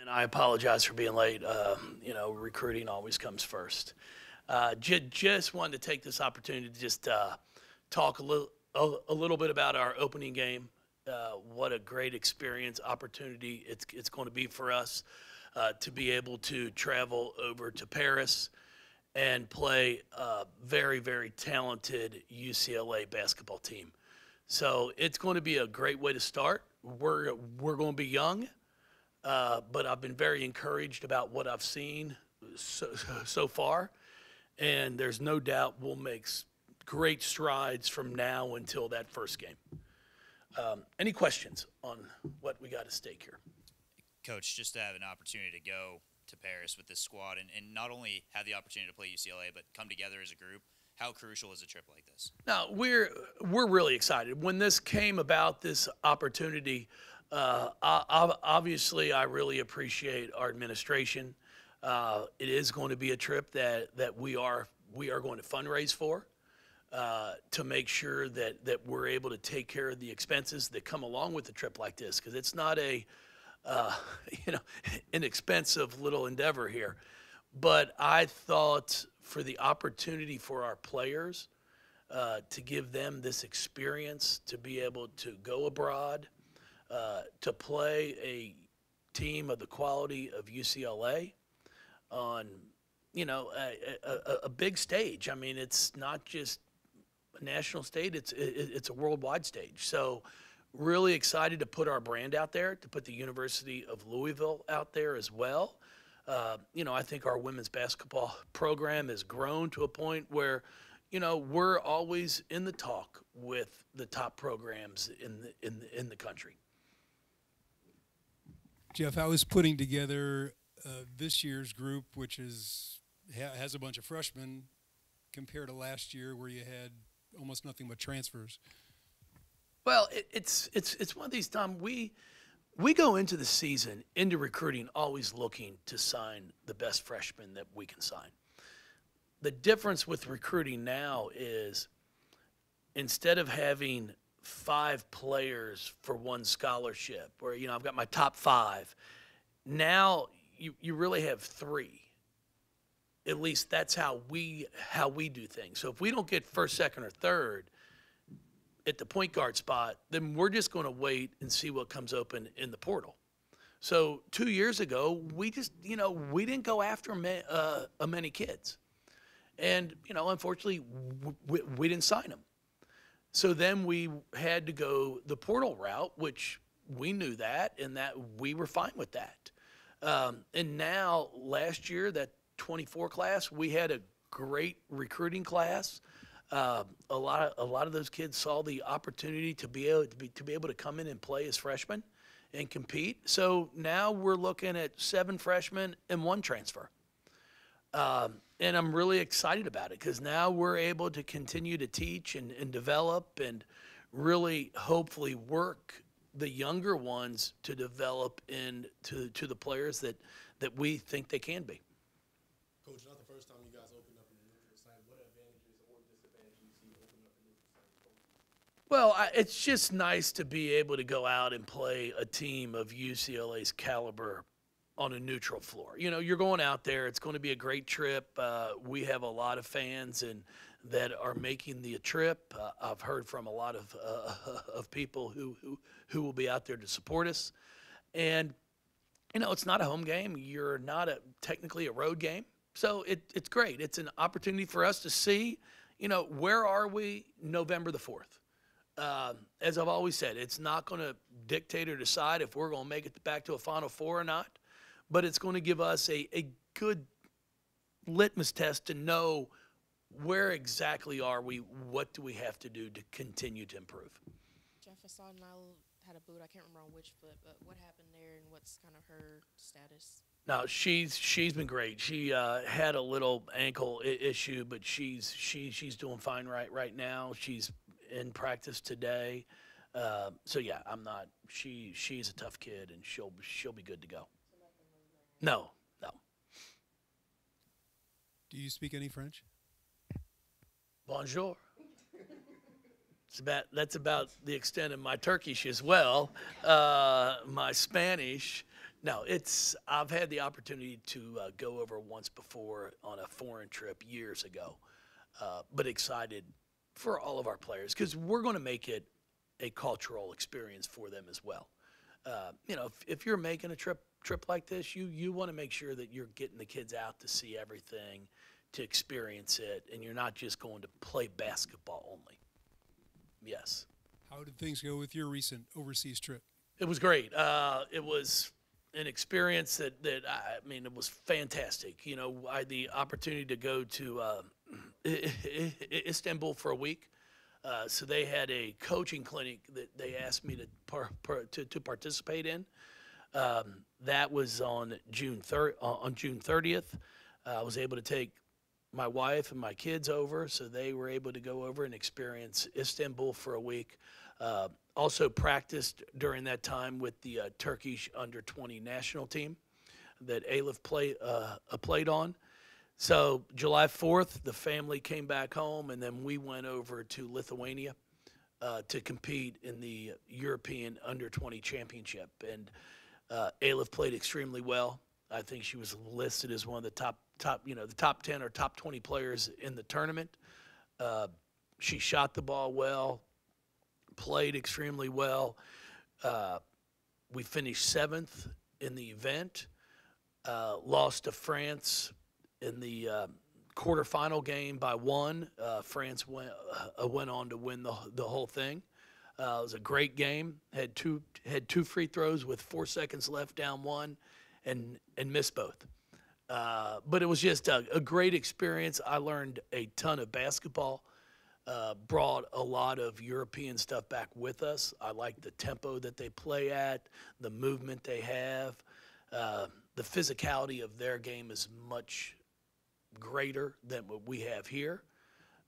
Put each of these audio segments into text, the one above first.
And I apologize for being late. Uh, you know, recruiting always comes first. Uh, j- just wanted to take this opportunity to just uh, talk a little a, a little bit about our opening game. Uh, what a great experience, opportunity it's it's going to be for us uh, to be able to travel over to Paris and play a very very talented UCLA basketball team. So it's going to be a great way to start. We're we're going to be young. Uh, but I've been very encouraged about what I've seen so, so far, and there's no doubt we'll make great strides from now until that first game. Um, any questions on what we got at stake here? Coach, just to have an opportunity to go to Paris with this squad and, and not only have the opportunity to play UCLA, but come together as a group, how crucial is a trip like this? Now we're we're really excited when this came about. This opportunity, uh, obviously, I really appreciate our administration. Uh, it is going to be a trip that that we are we are going to fundraise for uh, to make sure that that we're able to take care of the expenses that come along with a trip like this because it's not a uh, you know inexpensive little endeavor here. But I thought for the opportunity for our players uh, to give them this experience to be able to go abroad, uh, to play a team of the quality of UCLA on, you know, a, a, a- big stage. I mean, it's not just a national stage; it's it, it's a worldwide stage. So, really excited to put our brand out there, to put the University of Louisville out there as well. Uh, you know, I think our women's basketball program has grown to a point where, you know, we're always in the talk with the top programs in the in the, in the country. Jeff, I was putting together uh, this year's group, which is ha- has a bunch of freshmen, compared to last year where you had almost nothing but transfers. Well, it, it's it's it's one of these times we we go into the season into recruiting always looking to sign the best freshmen that we can sign. The difference with recruiting now is instead of having five players for one scholarship, where you know I've got my top five, now you, you really have three. At least that's how we how we do things. So if we don't get first, second, or third, at the point guard spot, then we're just going to wait and see what comes open in the portal. So two years ago, we just, you know, we didn't go after ma- uh, many kids, and you know, unfortunately, we, we didn't sign them. So then we had to go the portal route, which we knew that, and that we were fine with that. Um, and now, last year, that 24 class, we had a great recruiting class. Uh, a lot of a lot of those kids saw the opportunity to be able to be to be able to come in and play as freshmen and compete. So now we're looking at seven freshmen and one transfer. Um, and I'm really excited about it because now we're able to continue to teach and, and develop and really hopefully work the younger ones to develop into to the players that, that we think they can be. Coach, not the first time you guys opened up a neutral site. What advantages or disadvantages do you see opening up a neutral site? Well, I, it's just nice to be able to go out and play a team of UCLA's caliber on a neutral floor. You know, you're going out there. It's going to be a great trip. Uh, we have a lot of fans and that are making the trip. Uh, I've heard from a lot of uh, of people who, who who will be out there to support us, and you know, it's not a home game. You're not a technically a road game, so it, it's great. It's an opportunity for us to see, you know, where are we November the fourth. Um, as I've always said, it's not going to dictate or decide if we're going to make it back to a Final Four or not, but it's going to give us a, a good litmus test to know where exactly are we, what do we have to do to continue to improve. Jeff, I saw Nile had a boot. I can't remember on which foot, but what happened there and what's kind of her status? No, she's she's been great. She uh, had a little ankle I- issue, but she's she she's doing fine right right now. She's in practice today. Uh, so yeah, I'm not. She she's a tough kid, and she'll she'll be good to go. No, no. Do you speak any French? Bonjour. It's about, that's about the extent of my Turkish as well. Uh, my Spanish No, it's I've had the opportunity to uh, go over once before on a foreign trip years ago, uh, but excited for all of our players because we're going to make it a cultural experience for them as well. Uh, you know, if, if you're making a trip trip like this, you you want to make sure that you're getting the kids out to see everything, to experience it, and you're not just going to play basketball only. Yes. How did things go with your recent overseas trip? It was great. Uh, it was an experience that, that I mean, it was fantastic. You know, I had the opportunity to go to uh, Istanbul for a week. Uh, so they had a coaching clinic that they asked me to par, par, to, to participate in. Um, that was on June thir- on June 30th. Uh, I was able to take my wife and my kids over, so they were able to go over and experience Istanbul for a week. Uh, also practiced during that time with the uh, Turkish under 20 national team that Elif play, uh, played on. So July 4th, the family came back home, and then we went over to Lithuania uh, to compete in the European under 20 championship. And uh, Elif played extremely well. I think she was listed as one of the top top you know the top 10 or top 20 players in the tournament. Uh, she shot the ball well, played extremely well. Uh, we finished seventh in the event. Uh, lost to France in the uh, quarterfinal game by one. Uh, France went uh, went on to win the the whole thing. Uh, it was a great game. Had two had two free throws with four seconds left, down one, and and missed both. Uh, but it was just a, a, great experience. I learned a ton of basketball. Uh, brought a lot of European stuff back with us. I like the tempo that they play at, the movement they have, uh, the physicality of their game is much greater than what we have here.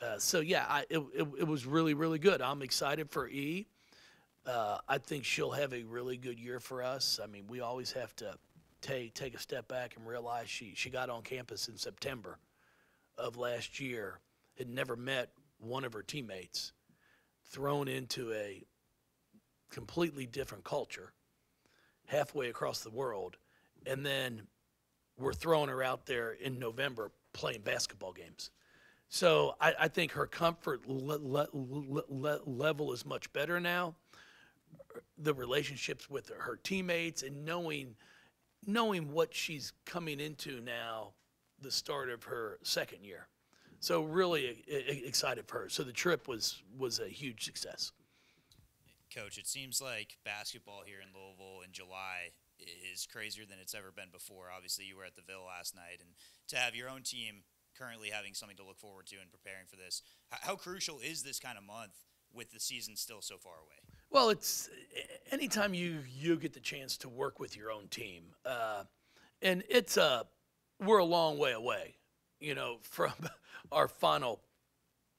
Uh, so yeah, I, it, it, it, was really really good. I'm excited for E. Uh, I think she'll have a really good year for us. I mean, we always have to take take a step back and realize she she got on campus in September of last year, had never met one of her teammates, thrown into a completely different culture, halfway across the world, and then we're throwing her out there in November playing basketball games. So I, I think her comfort le- le- le- level is much better now. The relationships with her teammates and knowing knowing what she's coming into now, the start of her second year. So really excited for her. So the trip was was a huge success. Coach, it seems like basketball here in Louisville in July is crazier than it's ever been before. Obviously, you were at the Ville last night, and to have your own team currently having something to look forward to and preparing for this, how crucial is this kind of month with the season still so far away? Well, it's anytime you you get the chance to work with your own team, uh, and it's a we're a long way away, you know, from our final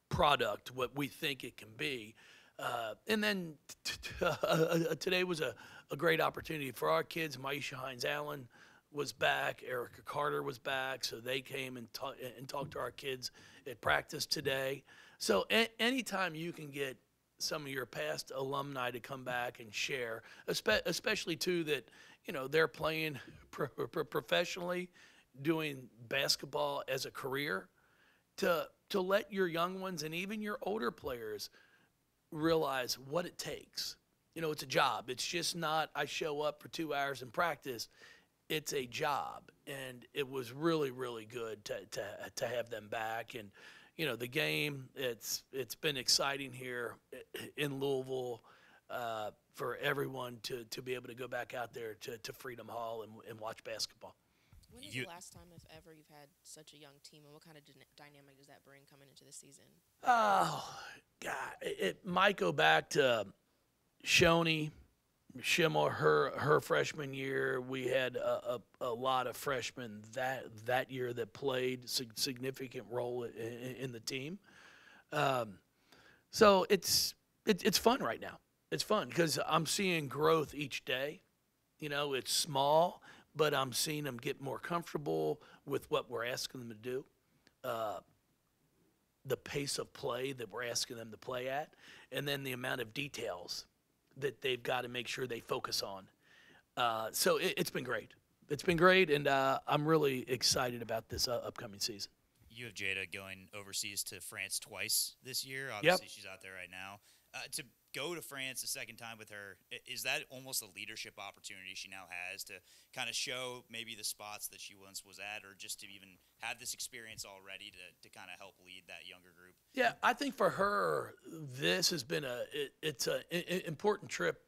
product, what we think it can be. Uh, and then t- t- uh, today was a, a great opportunity for our kids. Myisha Hines Allen was back. Arica Carter was back. So they came and, ta- and talked to our kids at practice today. So a- anytime you can get some of your past alumni to come back and share, especially too that you know they're playing pro- pro- professionally, doing basketball as a career, to to let your young ones and even your older players realize what it takes. You know, it's a job. It's just not I show up for two hours in practice. It's a job, and it was really, really good to to to have them back and you know the game. It's it's been exciting here in Louisville uh, for everyone to, to be able to go back out there to, to Freedom Hall and, and watch basketball. When is you, the last time, if ever, you've had such a young team, and what kind of dynamic does that bring coming into the season? Oh, God, it, it might go back to Shoni, Schimmel, her her freshman year, we had a, a, a, lot of freshmen that that year that played significant role in, in the team. Um, so it's it, it's fun right now. It's fun because I'm seeing growth each day. You know, it's small, but I'm seeing them get more comfortable with what we're asking them to do. Uh, the pace of play that we're asking them to play at, and then the amount of details that they've got to make sure they focus on. Uh, so it, it's been great. It's been great, and uh, I'm really excited about this uh, upcoming season. You have Jayda going overseas to France twice this year. Obviously, she's out there right now. Uh, to go to France a second time with her, is that almost a leadership opportunity she now has to kind of show maybe the spots that she once was at, or just to even have this experience already to, to kind of help lead that younger group? Yeah, I think for her, this has been a it, it's a i- i- important trip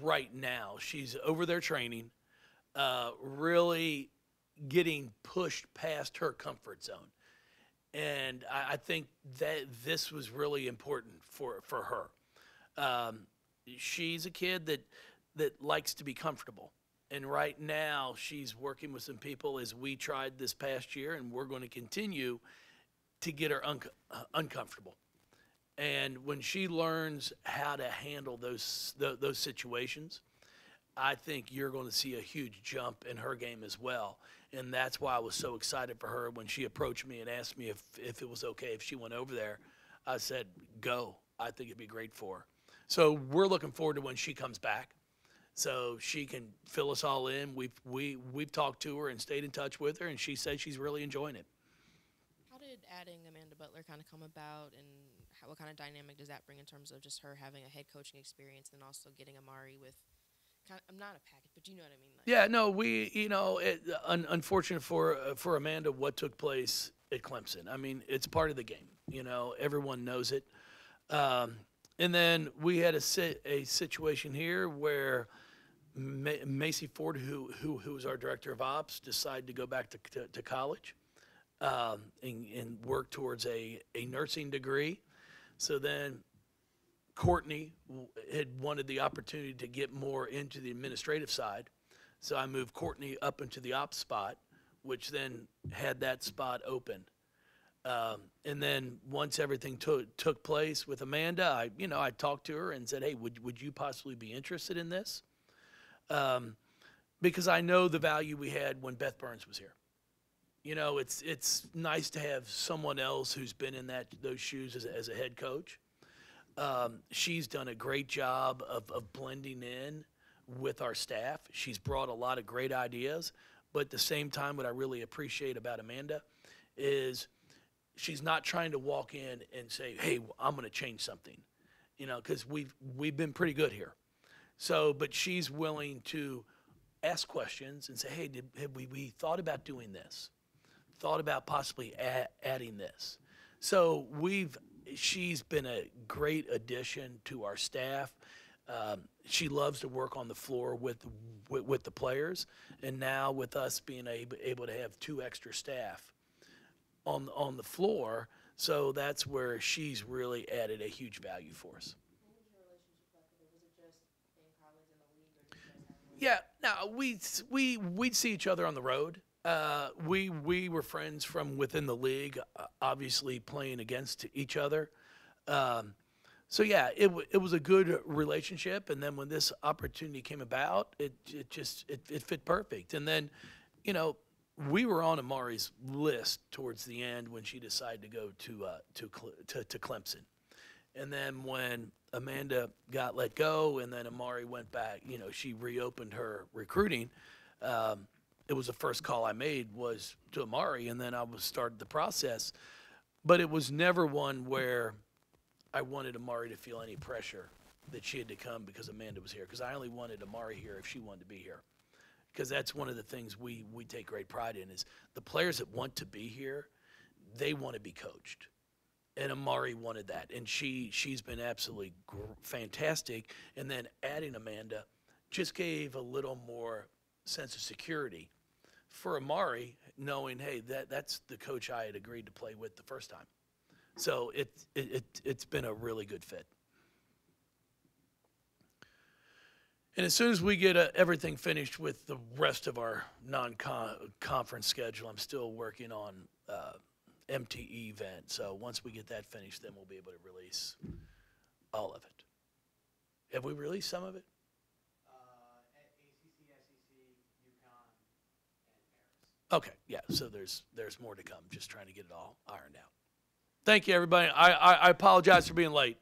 right now. She's over there training, uh, really getting pushed past her comfort zone, and I, I think that this was really important for for her. Um, she's a kid that that likes to be comfortable. And right now, she's working with some people as we tried this past year, and we're going to continue to get her unco- uh, uncomfortable. And when she learns how to handle those th- those situations, I think you're going to see a huge jump in her game as well. And that's why I was so excited for her when she approached me and asked me if, if it was okay if she went over there. I said, go. I think it'd be great for her. So we're looking forward to when she comes back so she can fill us all in. We've, we, we've talked to her and stayed in touch with her, and she said she's really enjoying it. How did adding Amanda Butler kind of come about, and how, what kind of dynamic does that bring in terms of just her having a head coaching experience and also getting Amari with, kind of, I'm not a package, but you know what I mean? Like, Yeah, no, we, you know, it, un, unfortunate for uh, for Amanda what took place at Clemson. I mean, it's part of the game. You know, everyone knows it. Um, and then we had a a situation here where Ma- Macy Ford, who who who was our director of ops, decided to go back to to, to college um, and, and work towards a a nursing degree. So then Courtney had wanted the opportunity to get more into the administrative side. So I moved Courtney up into the ops spot, which then had that spot open. Um, and then once everything took took place with Amanda, I you know I talked to her and said, "Hey, would would you possibly be interested in this?" Um, because I know the value we had when Beth Burns was here. You know, it's it's nice to have someone else who's been in that those shoes as, as a head coach. Um, she's done a great job of, of blending in with our staff. She's brought a lot of great ideas, but at the same time, what I really appreciate about Amanda is she's not trying to walk in and say, "Hey, I'm going to change something," you know, because we've we've been pretty good here. So, but she's willing to ask questions and say, "Hey, did, have we, we thought about doing this? Thought about possibly adding this?" So we've she's been a great addition to our staff. Um, she loves to work on the floor with, with with the players, and now with us being able, able to have two extra staff on on the floor, so that's where she's really added a huge value for us. Yeah, now we we we'd see each other on the road. Uh, we we were friends from within the league, uh, obviously playing against each other. Um, so yeah, it w- it was a good relationship. And then when this opportunity came about, it it just it, it fit perfect. And then, you know, we were on Amari's list towards the end when she decided to go to uh, to, Cle- to to Clemson. And then when Amanda got let go, and then Amari went back, you know, she reopened her recruiting. Um, it was the first call I made was to Amari, and then I was started the process. But it was never one where I wanted Amari to feel any pressure that she had to come because Amanda was here. Because I only wanted Amari here if she wanted to be here. Because that's one of the things we we take great pride in is the players that want to be here, they want to be coached and Amari wanted that, and she she's been absolutely fantastic. And then adding Amanda just gave a little more sense of security for Amari, knowing hey that that's the coach I had agreed to play with the first time. So it it, it it's been a really good fit. And as soon as we get uh, everything finished with the rest of our non-conference schedule, I'm still working on uh, MTE event. So once we get that finished, then we'll be able to release all of it. Have we released some of it? Okay, yeah. So there's there's more to come. Just trying to get it all ironed out. Thank you, everybody. I I, I apologize for being late.